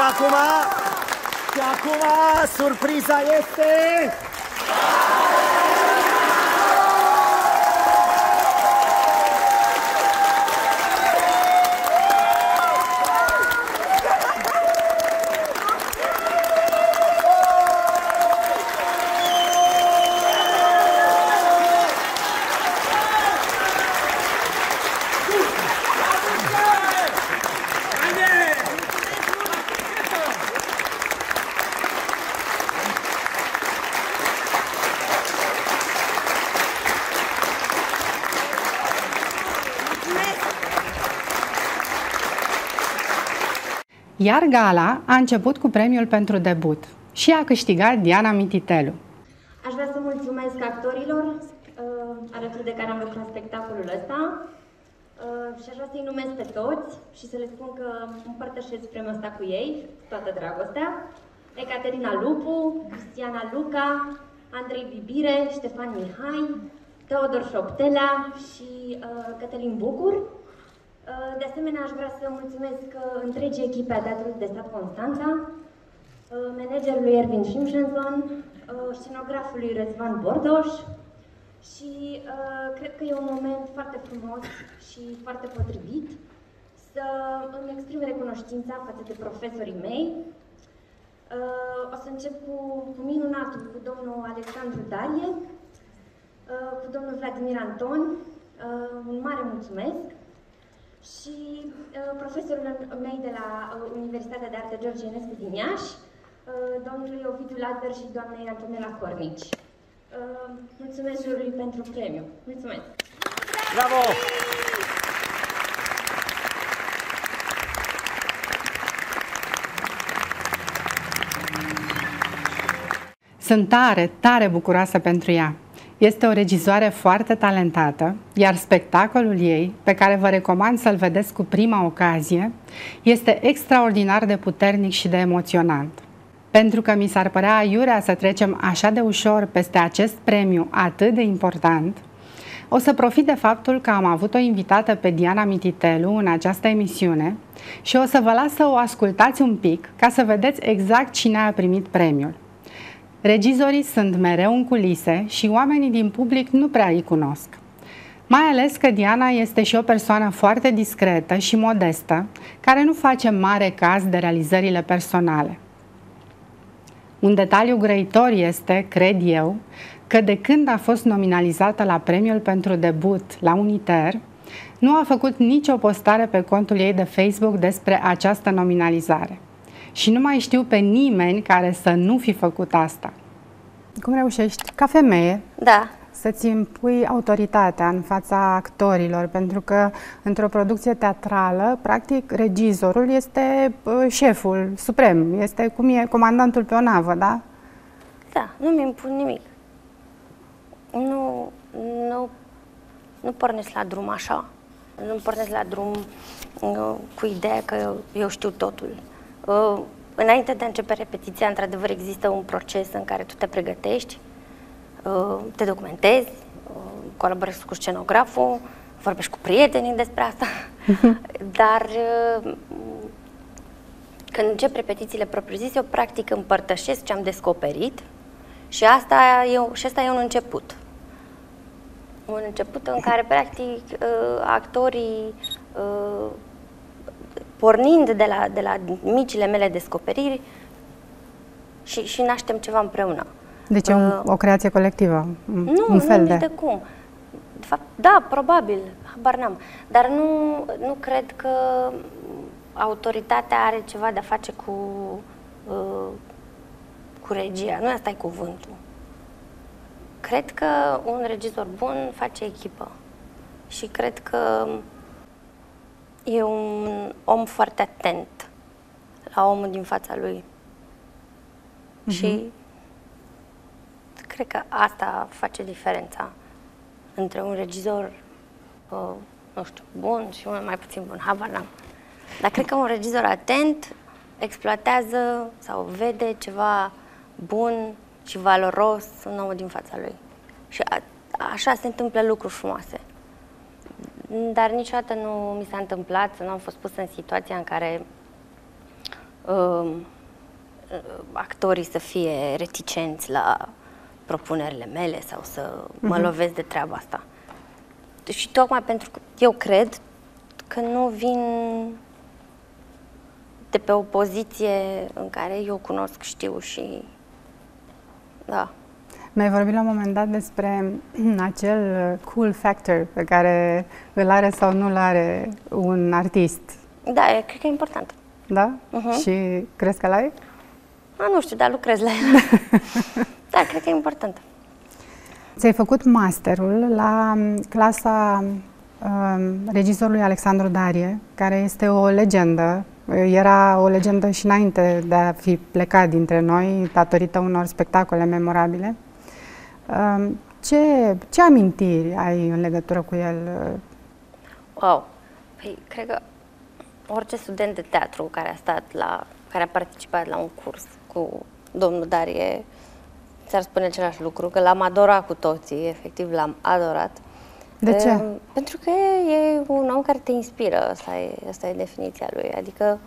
acum, și acum surpriza este... Iar gala a început cu premiul pentru debut și a câștigat Diana Mititelu. Aș vrea să mulțumesc actorilor uh, alături de care am lucrat spectacolul ăsta uh, și aș vrea să-i numesc pe toți și să le spun că împărtășesc premiul ăsta cu ei, toată dragostea. Ecaterina Lupu, Cristiana Luca, Andrei Bibire, Ștefan Mihai, Teodor Șoptelea și uh, Cătălin Bucur. Uh, de asemenea, aș vrea să mulțumesc uh, întregii echipe a Teatrului de Stat Constanța, uh, managerului Ervin Simpsonson, scenografului Răzvan Bordoș și cred că e un moment foarte frumos și foarte potrivit să îmi exprim recunoștința față de profesorii mei. O să încep cu, cu minunatul, cu domnul Alexandru Darie, cu domnul Vladimir Anton, un mare mulțumesc și uh, profesorul meu de la uh, Universitatea de Arte George Enescu din Iași, uh, domnului Ovidiu Lazar și doamnei Antonela Cornici. Uh, mulțumesc jurului pentru premiu. Mulțumesc! Bravo! Sunt tare, tare bucuroasă pentru ea. Este o regizoare foarte talentată, iar spectacolul ei, pe care vă recomand să-l vedeți cu prima ocazie, este extraordinar de puternic și de emoționant. Pentru că mi s-ar părea aiurea să trecem așa de ușor peste acest premiu atât de important, o să profit de faptul că am avut o invitată pe Diana Mititelu în această emisiune și o să vă las să o ascultați un pic ca să vedeți exact cine a primit premiul. Regizorii sunt mereu în culise și oamenii din public nu prea îi cunosc. Mai ales că Diana este și o persoană foarte discretă și modestă, care nu face mare caz de realizările personale. Un detaliu grăitor este, cred eu, că de când a fost nominalizată la premiul pentru debut la Uniter, nu a făcut nicio postare pe contul ei de Facebook despre această nominalizare. Și nu mai știu pe nimeni care să nu fi făcut asta. Cum reușești, ca femeie, da. să-ți impui autoritatea în fața actorilor? Pentru că într-o producție teatrală, practic, regizorul este șeful suprem, este cum e comandantul pe o navă, da? Da, nu mi impun nimic. Nu, nu, nu pornesc la drum așa. Nu pornesc la drum uh, cu ideea că eu, eu știu totul. Uh, înainte de a începe repetiția, într-adevăr, există un proces în care tu te pregătești, uh, te documentezi, uh, colaborezi cu scenograful, vorbești cu prietenii despre asta, dar uh, când încep repetițiile propriu-zise, eu practic împărtășesc ce am descoperit și asta e, și asta e un început. Un început în care, practic, actorii pornind de la, de la micile mele descoperiri și, și naștem ceva împreună. Deci uh, un, o creație colectivă, nu, un fel nu, de... de cum. De fapt, da, probabil, habar n-am. Dar nu, nu cred că autoritatea are ceva de a face cu, uh, cu regia. Nu asta e cuvântul. Cred că un regizor bun face echipă. Și cred că E un om foarte atent la omul din fața lui. Uh-huh. Și cred că asta face diferența între un regizor, uh, nu știu, bun și unul mai puțin bun, habar n-am. Dar cred că un regizor atent exploatează sau vede ceva bun și valoros în omul din fața lui. Și a, așa se întâmplă lucruri frumoase. Dar niciodată nu mi s-a întâmplat să nu am fost pus în situația în care uh, actorii să fie reticenți la propunerile mele sau să uh-huh. mă mhm. lovesc de treaba asta. Și tocmai pentru că eu cred că nu vin de pe o poziție în care eu cunosc, știu și da. Mi-ai vorbit la un moment dat despre acel cool factor pe care îl are sau nu îl are un artist. Da, cred că e important. Da? Uh-huh. Și crezi că l-ai? A, nu știu, dar lucrez la el. da, cred că e important. Ți-ai făcut masterul la clasa um, regizorului Alexandru Darie, care este o legendă. Era o legendă și înainte de a fi plecat dintre noi, datorită unor spectacole memorabile. Ce, ce amintiri ai în legătură cu el? Wow! Păi, cred că orice student de teatru care a stat la, care a participat la un curs cu domnul Darie ți-ar spune același lucru, că l-am adorat cu toții, efectiv l-am adorat. De ce? Uh, pentru că e un om care te inspiră, asta e, asta e definiția lui. Adică,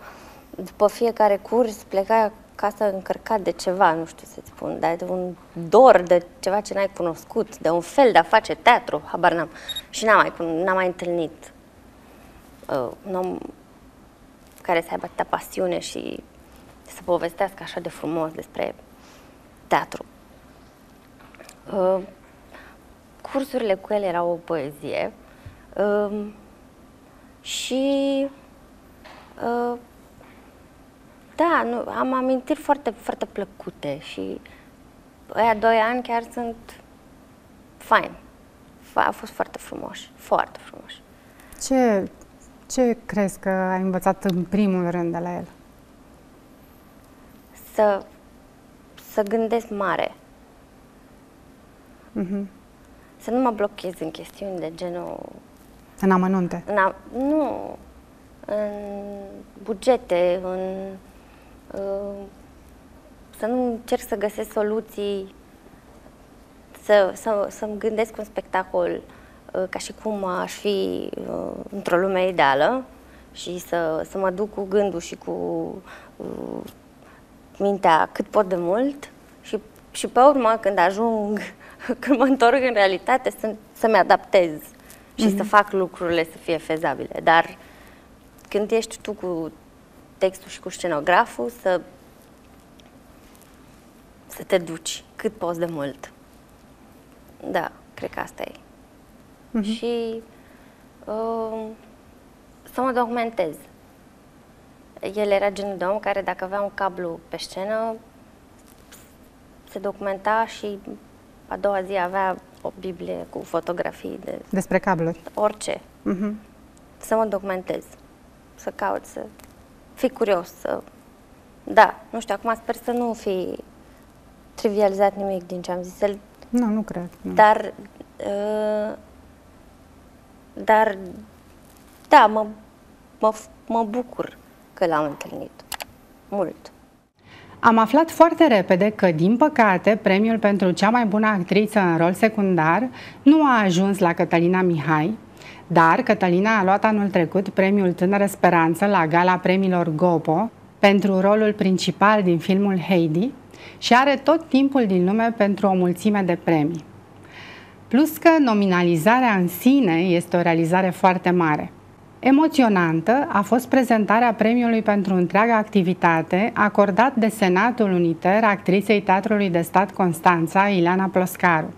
după fiecare curs, pleca acasă încărcat de ceva, nu știu să-ți spun, dar de un dor, de ceva ce n-ai cunoscut, de un fel de a face teatru, habar n-am. Și n-am mai, n-am mai întâlnit uh, un om care să aibă atâta pasiune și să povestească așa de frumos despre teatru. Uh, cursurile cu el erau o poezie uh, și uh, da, nu, am amintiri foarte, foarte plăcute și ăia doi ani chiar sunt fain. A fost foarte frumos, foarte frumos. Ce, ce crezi că ai învățat în primul rând de la el? Să, să gândesc mare. Uh-huh. să nu mă blochez în chestiuni de genul... În amănunte? În a, nu, în bugete, în... Uh, să nu încerc să găsesc soluții, să, să, să-mi gândesc un spectacol uh, ca și cum aș fi uh, într-o lume ideală și să, să mă duc cu gândul și cu uh, mintea cât pot de mult și, și pe urmă când ajung, când mă întorc în realitate, să, să-mi adaptez și mm-hmm. să fac lucrurile să fie fezabile. Dar când ești tu cu textul și cu scenograful, să, să te duci cât poți de mult. Da, cred că asta e. Mm-hmm. Și uh, să mă documentez. El era genul de om care dacă avea un cablu pe scenă, se documenta și a doua zi avea o Biblie cu fotografii de... Despre cabluri. Orice. Uh-huh. Să mă documentez, să caut, să fi curios, să... Da, nu știu, acum sper să nu fi trivializat nimic din ce am zis. El... Nu, nu cred. Nu. Dar... Uh, dar... Da, mă, mă, mă bucur că l-am întâlnit. Mult. Am aflat foarte repede că, din păcate, premiul pentru cea mai bună actriță în rol secundar nu a ajuns la Cătălina Mihai, dar Cătălina a luat anul trecut premiul Tânără Speranță la gala premiilor Gopo pentru rolul principal din filmul Heidi și are tot timpul din lume pentru o mulțime de premii. Plus că nominalizarea în sine este o realizare foarte mare – Emoționantă a fost prezentarea premiului pentru întreaga activitate acordat de Senatul Uniter actriței Teatrului de Stat Constanța, Ileana Ploscaru.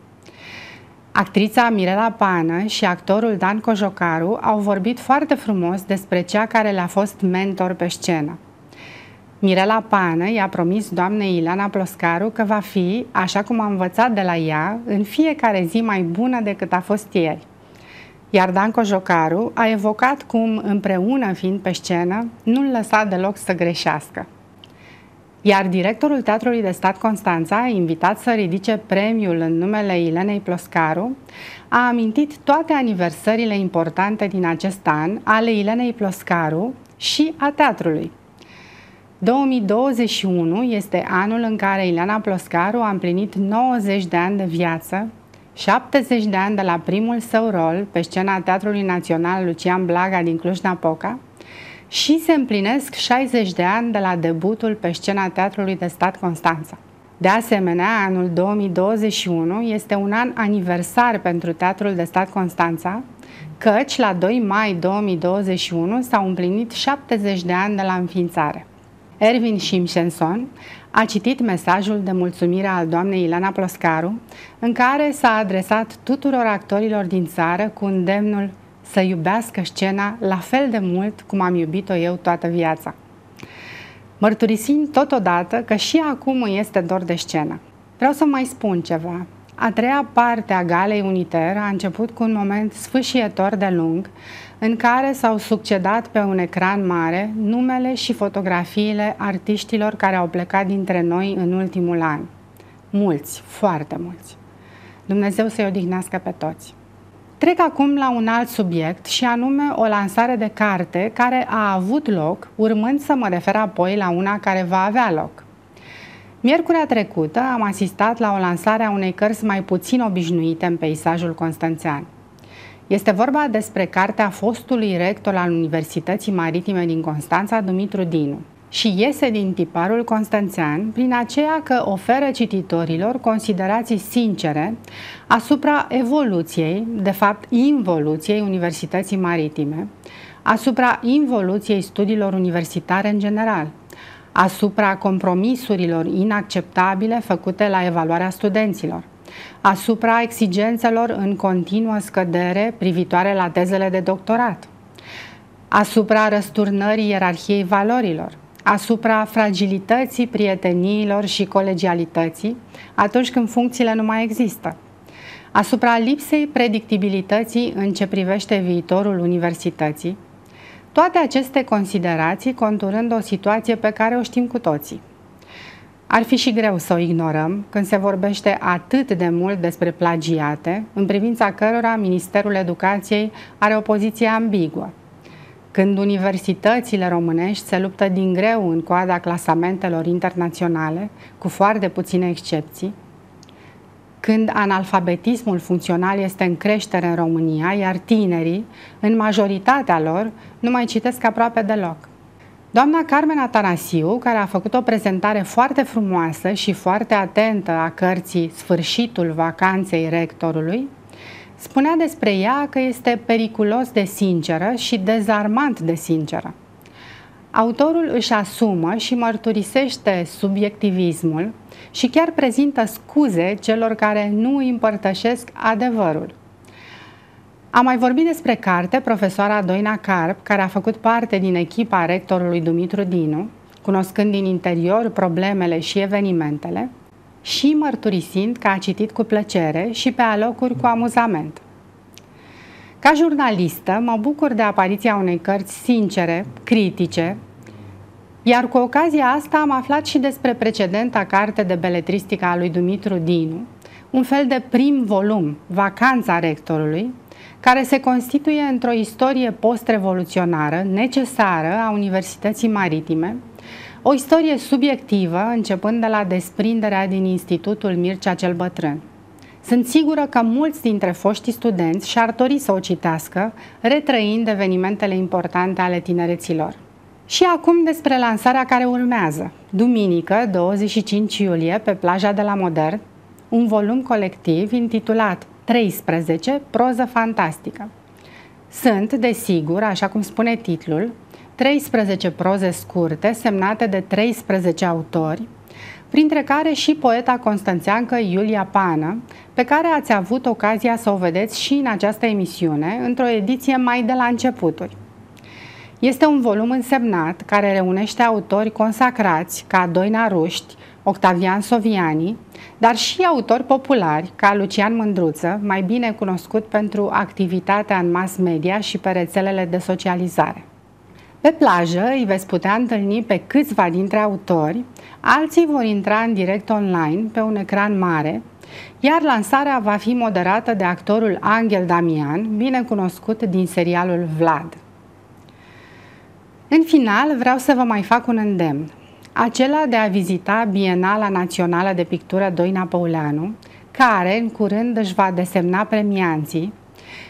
Actrița Mirela Pană și actorul Dan Cojocaru au vorbit foarte frumos despre cea care le-a fost mentor pe scenă. Mirela Pană i-a promis doamnei Ileana Ploscaru că va fi, așa cum a învățat de la ea, în fiecare zi mai bună decât a fost ieri iar Danco Jocaru a evocat cum, împreună fiind pe scenă, nu-l lăsa deloc să greșească. Iar directorul Teatrului de Stat Constanța, invitat să ridice premiul în numele Ilenei Ploscaru, a amintit toate aniversările importante din acest an ale Ilenei Ploscaru și a teatrului. 2021 este anul în care Ileana Ploscaru a împlinit 90 de ani de viață 70 de ani de la primul său rol pe scena Teatrului Național Lucian Blaga din Cluj-Napoca și se împlinesc 60 de ani de la debutul pe scena Teatrului de Stat Constanța. De asemenea, anul 2021 este un an aniversar pentru Teatrul de Stat Constanța, căci la 2 mai 2021 s-au împlinit 70 de ani de la înființare. Ervin Simpsonson a citit mesajul de mulțumire al doamnei Ilana Ploscaru, în care s-a adresat tuturor actorilor din țară cu îndemnul să iubească scena la fel de mult cum am iubit-o eu toată viața. Mărturisim totodată că și acum îi este dor de scenă. Vreau să mai spun ceva. A treia parte a galei Uniter a început cu un moment sfâșietor de lung, în care s-au succedat pe un ecran mare numele și fotografiile artiștilor care au plecat dintre noi în ultimul an. Mulți, foarte mulți. Dumnezeu să-i odihnească pe toți. Trec acum la un alt subiect și anume o lansare de carte care a avut loc, urmând să mă refer apoi la una care va avea loc. Miercurea trecută am asistat la o lansare a unei cărți mai puțin obișnuite în peisajul constanțean. Este vorba despre cartea fostului rector al Universității Maritime din Constanța, Dumitru Dinu, și iese din tiparul constanțean prin aceea că oferă cititorilor considerații sincere asupra evoluției, de fapt involuției Universității Maritime, asupra involuției studiilor universitare în general, asupra compromisurilor inacceptabile făcute la evaluarea studenților, asupra exigențelor în continuă scădere privitoare la tezele de doctorat, asupra răsturnării ierarhiei valorilor, asupra fragilității prieteniilor și colegialității atunci când funcțiile nu mai există, asupra lipsei predictibilității în ce privește viitorul universității, toate aceste considerații conturând o situație pe care o știm cu toții – Ar fi și greu să o ignorăm când se vorbește atât de mult despre plagiate, în privința cărora Ministerul Educației are o poziție ambiguă. Când universitățile românești se luptă din greu în coada clasamentelor internaționale, cu foarte puține excepții, când analfabetismul funcțional este în creștere în România, iar tinerii, în majoritatea lor, nu mai citesc aproape deloc. Doamna Carmen Atanasiu, care a făcut o prezentare foarte frumoasă și foarte atentă a cărții Sfârșitul vacanței rectorului, spunea despre ea că este periculos de sinceră și dezarmant de sinceră. Autorul își asumă și mărturisește subiectivismul și chiar prezintă scuze celor care nu împărtășesc adevărul. Am mai vorbit despre carte profesoara Doina Carp, care a făcut parte din echipa rectorului Dumitru Dinu, cunoscând din interior problemele și evenimentele, și mărturisind că a citit cu plăcere și pe alocuri cu amuzament. Ca jurnalistă, mă bucur de apariția unei cărți sincere, critice, iar cu ocazia asta am aflat și despre precedenta carte de beletristică a lui Dumitru Dinu, un fel de prim volum, Vacanța rectorului, care se constituie într-o istorie post-revoluționară necesară a Universității Maritime, o istorie subiectivă începând de la desprinderea din Institutul Mircea cel Bătrân. Sunt sigură că mulți dintre foștii studenți și-ar dori să o citească, retrăind evenimentele importante ale tinereților. Și acum despre lansarea care urmează. Duminică, 25 iulie, pe plaja de la Modern, un volum colectiv intitulat 13. Proză fantastică. Sunt, desigur, așa cum spune titlul, 13 proze scurte semnate de 13 autori, printre care și poeta constanțeancă Iulia Pană, pe care ați avut ocazia să o vedeți și în această emisiune, într-o ediție mai de la începuturi. Este un volum însemnat care reunește autori consacrați ca Doina Ruști, Octavian Soviani, dar și autori populari ca Lucian Mândruță, mai bine cunoscut pentru activitatea în mass media și pe rețelele de socializare. Pe plajă îi veți putea întâlni pe câțiva dintre autori, alții vor intra în direct online pe un ecran mare, iar lansarea va fi moderată de actorul Angel Damian, bine cunoscut din serialul Vlad. În final, vreau să vă mai fac un îndemn acela de a vizita Bienala Națională de Pictură Doina Păuleanu, care în curând își va desemna premianții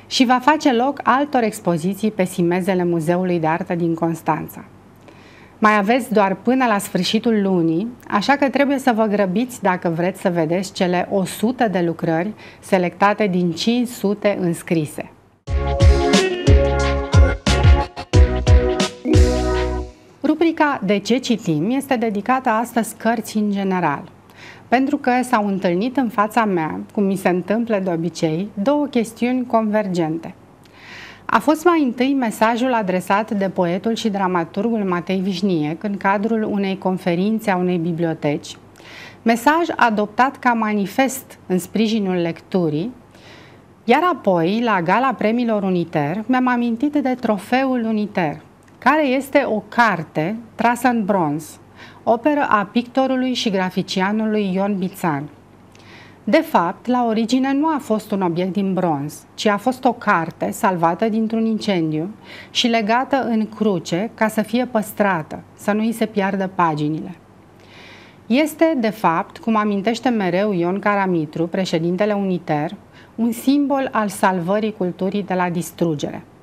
și va face loc altor expoziții pe simezele Muzeului de Artă din Constanța. Mai aveți doar până la sfârșitul lunii, așa că trebuie să vă grăbiți dacă vreți să vedeți cele 100 de lucrări selectate din 500 înscrise. Rubrica De ce citim este dedicată astăzi cărții în general, pentru că s-au întâlnit în fața mea, cum mi se întâmplă de obicei, două chestiuni convergente. A fost mai întâi mesajul adresat de poetul și dramaturgul Matei Vișniec în cadrul unei conferințe a unei biblioteci, mesaj adoptat ca manifest în sprijinul lecturii, iar apoi, la gala premiilor Uniter, mi-am amintit de trofeul Uniter, care este o carte trasă în bronz, operă a pictorului și graficianului Ion Bițan. De fapt, la origine nu a fost un obiect din bronz, ci a fost o carte salvată dintr-un incendiu și legată în cruce ca să fie păstrată, să nu îi se piardă paginile. Este, de fapt, cum amintește mereu Ion Caramitru, președintele Uniter, un simbol al salvării culturii de la distrugere –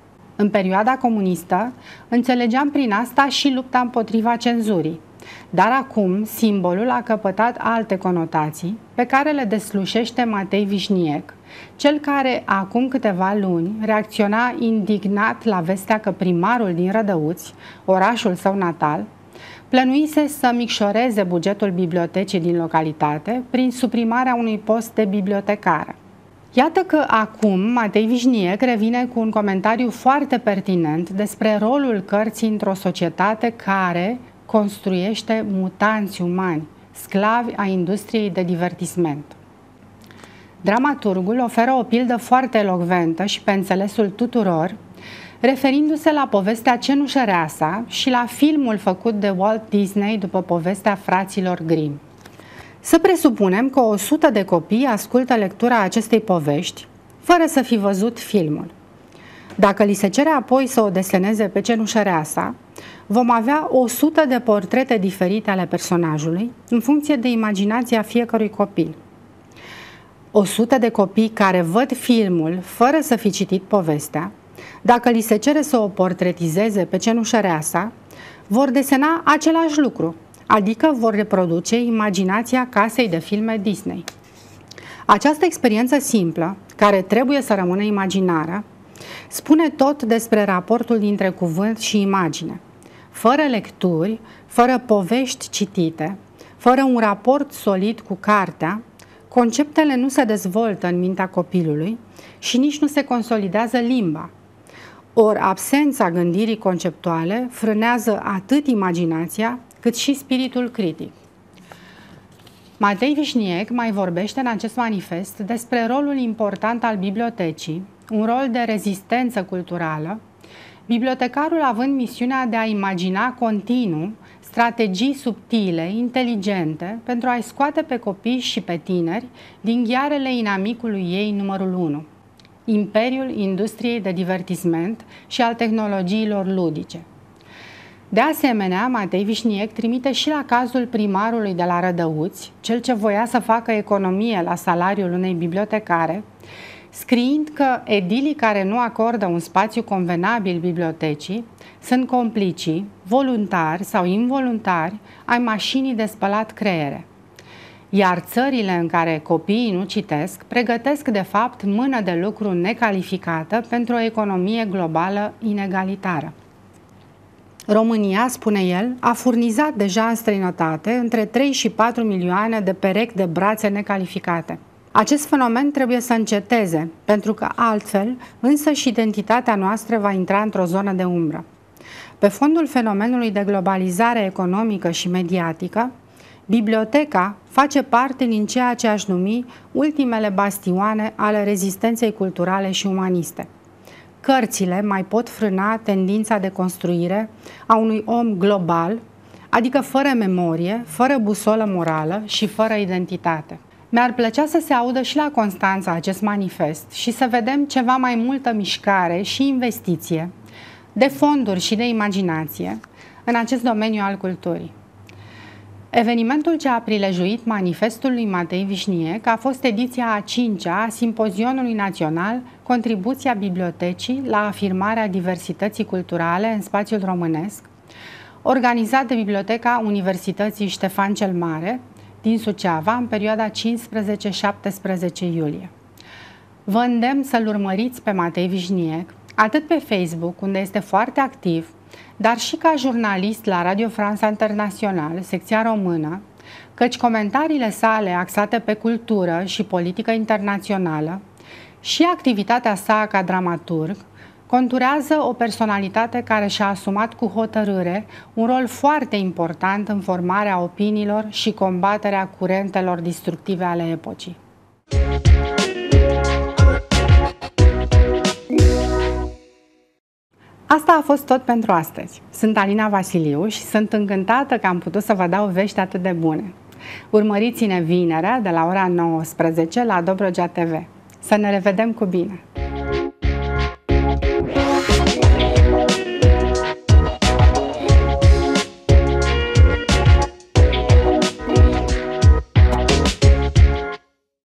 în perioada comunistă, înțelegeam prin asta și lupta împotriva cenzurii. Dar acum simbolul a căpătat alte conotații pe care le deslușește Matei Vișniec, cel care acum câteva luni reacționa indignat la vestea că primarul din Rădăuți, orașul său natal, plănuise să micșoreze bugetul bibliotecii din localitate prin suprimarea unui post de bibliotecară. Iată că acum Matei Vișniec revine cu un comentariu foarte pertinent despre rolul cărții într-o societate care construiește mutanți umani, sclavi a industriei de divertisment. Dramaturgul oferă o pildă foarte elocventă și pe înțelesul tuturor, referindu-se la povestea Cenușăreasa și la filmul făcut de Walt Disney după povestea fraților Grimm. Să presupunem că 100 de copii ascultă lectura acestei povești, fără să fi văzut filmul. Dacă li se cere apoi să o deseneze pe cenușăreasa, vom avea 100 de portrete diferite ale personajului, în funcție de imaginația fiecărui copil. 100 de copii care văd filmul fără să fi citit povestea, dacă li se cere să o portretizeze pe cenușăreasa, vor desena același lucru, adică vor reproduce imaginația casei de filme Disney. Această experiență simplă, care trebuie să rămână imaginară, spune tot despre raportul dintre cuvânt și imagine. Fără lecturi, fără povești citite, fără un raport solid cu cartea, conceptele nu se dezvoltă în mintea copilului și nici nu se consolidează limba. Ori absența gândirii conceptuale frânează atât imaginația cât și spiritul critic. Matei Vișniec mai vorbește în acest manifest despre rolul important al bibliotecii, un rol de rezistență culturală, bibliotecarul având misiunea de a imagina continuu strategii subtile, inteligente, pentru a-i scoate pe copii și pe tineri din ghearele inamicului ei numărul 1, imperiul industriei de divertisment și al tehnologiilor ludice. De asemenea, Matei Vișniec trimite și la cazul primarului de la Rădăuți, cel ce voia să facă economie la salariul unei bibliotecare, scriind că edilii care nu acordă un spațiu convenabil bibliotecii sunt complicii, voluntari sau involuntari, ai mașinii de spălat creiere. Iar țările în care copiii nu citesc pregătesc de fapt mână de lucru necalificată pentru o economie globală inegalitară. România, spune el, a furnizat deja în străinătate între 3 și 4 milioane de perechi de brațe necalificate. Acest fenomen trebuie să înceteze, pentru că altfel însă și identitatea noastră va intra într-o zonă de umbră. Pe fondul fenomenului de globalizare economică și mediatică, biblioteca face parte din ceea ce aș numi ultimele bastioane ale rezistenței culturale și umaniste – Cărțile mai pot frâna tendința de construire a unui om global, adică fără memorie, fără busolă morală și fără identitate. Mi-ar plăcea să se audă și la Constanța acest manifest și să vedem ceva mai multă mișcare și investiție, de fonduri și de imaginație, în acest domeniu al culturii. Evenimentul ce a prilejuit manifestul lui Matei Vișniec a fost ediția a cincea a Simpozionului Național Contribuția Bibliotecii la afirmarea diversității culturale în spațiul românesc, organizat de Biblioteca Universității Ștefan cel Mare din Suceava în perioada 15-17 iulie. Vă îndemn să-l urmăriți pe Matei Vișniec, atât pe Facebook, unde este foarte activ, dar și ca jurnalist la Radio France International, secția română, căci comentariile sale axate pe cultură și politică internațională și activitatea sa ca dramaturg conturează o personalitate care și-a asumat cu hotărâre un rol foarte important în formarea opiniilor și combaterea curentelor destructive ale epocii. Asta a fost tot pentru astăzi. Sunt Alina Vasiliu și sunt încântată că am putut să vă dau vești atât de bune. Urmăriți-ne vinerea de la ora 19 la Dobrogea TV. Să ne revedem cu bine! Bye.